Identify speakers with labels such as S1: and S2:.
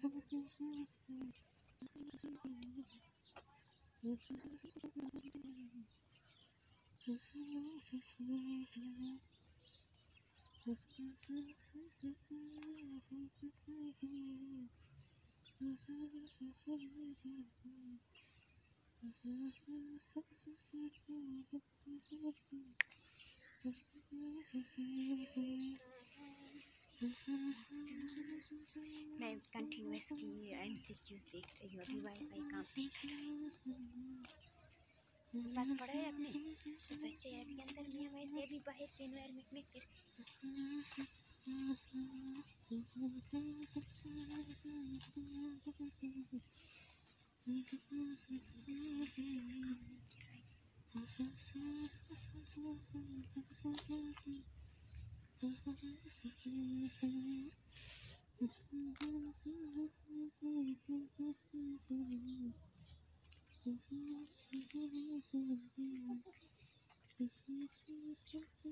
S1: मैं इसकी M C Qs देख रही हूँ अभी वाई फाई काम नहीं कर रहा है बस पढ़ा है अपने? तो सोचे अभी अंदर में हम ऐसे अभी बाहर के इन्वायरमेंट में कर Mm-hmm.